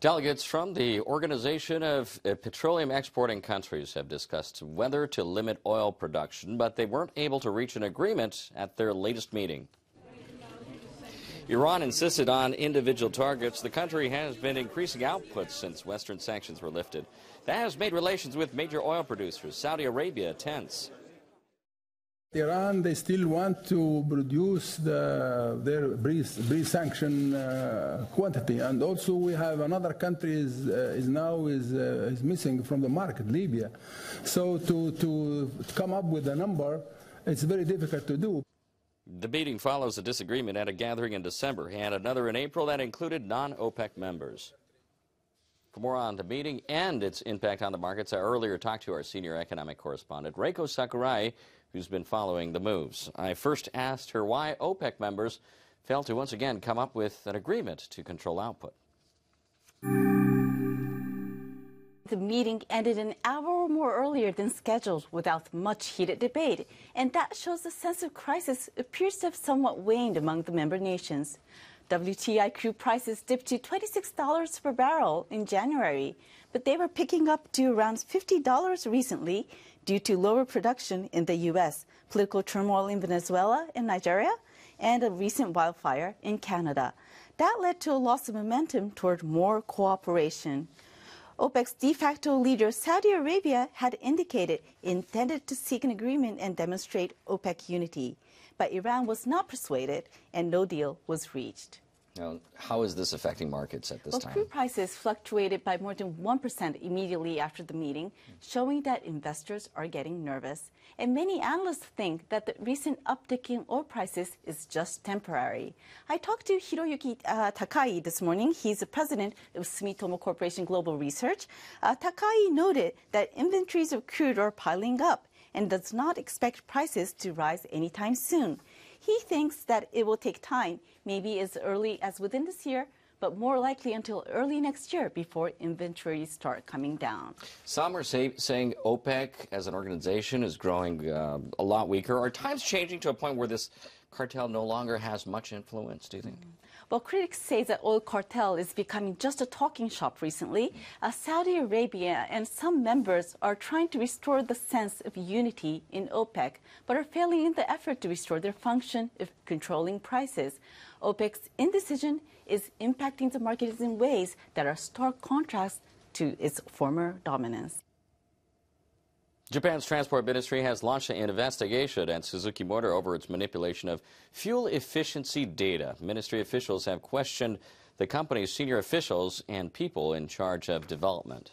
Delegates from the Organization of uh, Petroleum Exporting Countries have discussed whether to limit oil production, but they weren't able to reach an agreement at their latest meeting. Iran insisted on individual targets. The country has been increasing output since Western sanctions were lifted. That has made relations with major oil producers, Saudi Arabia, tense. Iran, they still want to produce the, their pre-sanction uh, quantity, and also we have another country is, uh, is now is, uh, is missing from the market, Libya. So to, to come up with a number, it's very difficult to do. The meeting follows a disagreement at a gathering in December and another in April that included non-OPEC members. For more on the meeting and its impact on the markets, I earlier talked to our senior economic correspondent, Reiko Sakurai, who's been following the moves. I first asked her why OPEC members failed to once again come up with an agreement to control output. The meeting ended an hour or more earlier than scheduled without much heated debate, and that shows the sense of crisis appears to have somewhat waned among the member nations. WTI crude prices dipped to $26 per barrel in January, but they were picking up to around $50 recently due to lower production in the U.S., political turmoil in Venezuela and Nigeria, and a recent wildfire in Canada. That led to a loss of momentum toward more cooperation. OPEC's de facto leader, Saudi Arabia, had indicated it intended to seek an agreement and demonstrate OPEC unity. But Iran was not persuaded, and no deal was reached. Now, how is this affecting markets at this well, time? Crude prices fluctuated by more than 1% immediately after the meeting, showing that investors are getting nervous. And many analysts think that the recent uptick in oil prices is just temporary. I talked to Hiroyuki uh, Takai this morning. He's the president of Sumitomo Corporation Global Research. Uh, Takai noted that inventories of crude are piling up and does not expect prices to rise anytime soon. He thinks that it will take time, maybe as early as within this year, but more likely until early next year before inventories start coming down. Some are say, saying OPEC as an organization is growing uh, a lot weaker. Are times changing to a point where this cartel no longer has much influence, do you think? Mm. Well, critics say that oil cartel is becoming just a talking shop recently. Uh, Saudi Arabia and some members are trying to restore the sense of unity in OPEC, but are failing in the effort to restore their function of controlling prices. OPEC's indecision is impacting the markets in ways that are stark contrast to its former dominance. Japan's transport ministry has launched an investigation at Suzuki Motor over its manipulation of fuel efficiency data. Ministry officials have questioned the company's senior officials and people in charge of development.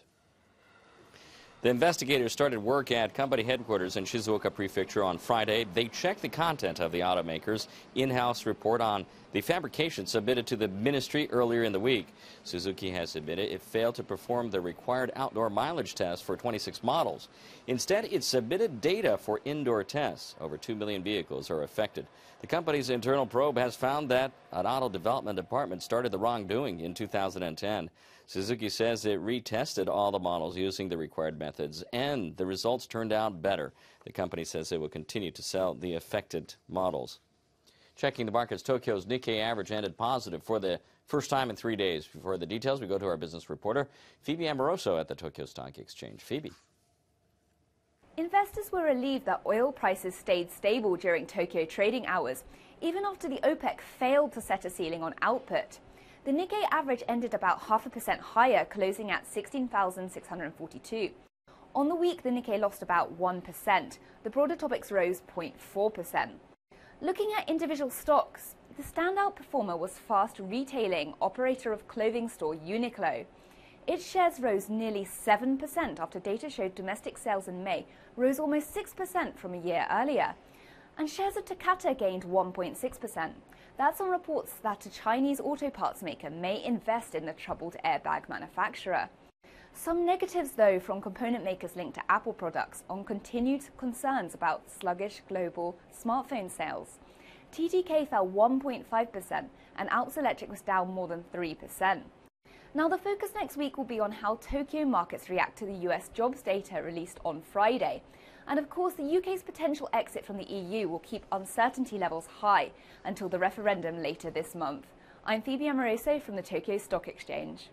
The investigators started work at company headquarters in Shizuoka Prefecture on Friday. They checked the content of the automaker's in-house report on the fabrication submitted to the ministry earlier in the week. Suzuki has admitted it failed to perform the required outdoor mileage test for 26 models. Instead, it submitted data for indoor tests. Over 2 million vehicles are affected. The company's internal probe has found that an auto development department started the wrongdoing in 2010. Suzuki says it retested all the models using the required methods, and the results turned out better. The company says it will continue to sell the affected models. Checking the markets, Tokyo's Nikkei average ended positive for the first time in three days. Before the details, we go to our business reporter, Phoebe Amoroso at the Tokyo Stock Exchange. Phoebe. Investors were relieved that oil prices stayed stable during Tokyo trading hours, even after the OPEC failed to set a ceiling on output. The Nikkei average ended about half a percent higher, closing at 16,642. On the week, the Nikkei lost about 1%. The broader Topix rose 0.4%. Looking at individual stocks, the standout performer was fast retailing operator of clothing store Uniqlo. Its shares rose nearly 7% after data showed domestic sales in May rose almost 6% from a year earlier. And shares of Takata gained 1.6%. That's on reports that a Chinese auto parts maker may invest in the troubled airbag manufacturer. Some negatives, though, from component makers linked to Apple products on continued concerns about sluggish global smartphone sales. TDK fell 1.5% and Alps Electric was down more than 3%. Now, the focus next week will be on how Tokyo markets react to the US jobs data released on Friday. And of course, the UK's potential exit from the EU will keep uncertainty levels high until the referendum later this month. I'm Phoebe Amoroso from the Tokyo Stock Exchange.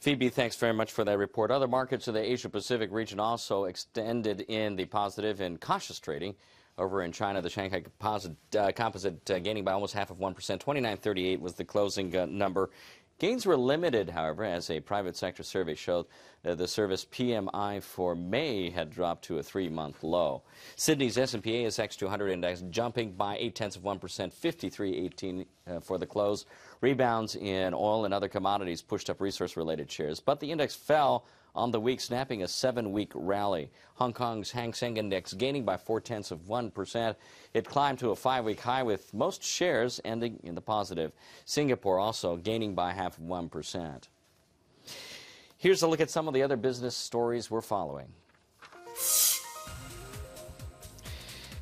Phoebe, thanks very much for that report. Other markets of the Asia Pacific region also extended in the positive and cautious trading. Over in China, the Shanghai Composite, uh, composite uh, gaining by almost half of 1%. 29.38 was the closing uh, number. Gains were limited, however, as a private sector survey showed uh, the service PMI for May had dropped to a three-month low. Sydney's S&P ASX 200 index jumping by 8 tenths of 1%, 53.18 uh, for the close. Rebounds in oil and other commodities pushed up resource-related shares, but the index fell on the week, snapping a seven-week rally. Hong Kong's Hang Seng Index gaining by four-tenths of 1%. It climbed to a five-week high with most shares ending in the positive. Singapore also gaining by half of 1%. Here's a look at some of the other business stories we're following.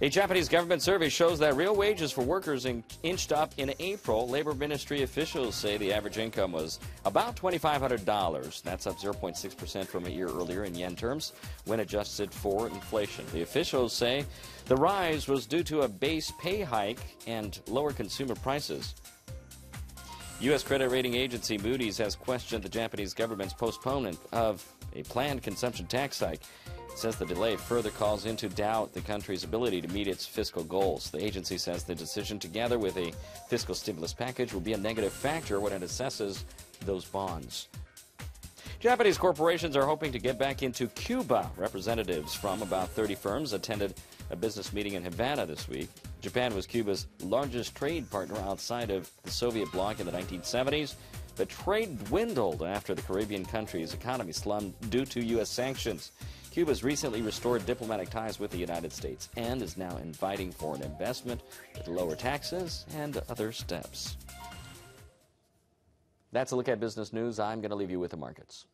A Japanese government survey shows that real wages for workers inched up in April. Labor Ministry officials say the average income was about $2,500. That's up 0.6% from a year earlier in yen terms when adjusted for inflation. The officials say the rise was due to a base pay hike and lower consumer prices. U.S. credit rating agency Moody's has questioned the Japanese government's postponement of a planned consumption tax hike says the delay further calls into doubt the country's ability to meet its fiscal goals. The agency says the decision, together with a fiscal stimulus package, will be a negative factor when it assesses those bonds. Japanese corporations are hoping to get back into Cuba. Representatives from about 30 firms attended a business meeting in Havana this week. Japan was Cuba's largest trade partner outside of the Soviet bloc in the 1970s. But trade dwindled after the Caribbean country's economy slummed due to U.S. sanctions. Cuba's recently restored diplomatic ties with the United States and is now inviting foreign investment with lower taxes and other steps. That's a look at business news. I'm going to leave you with the markets.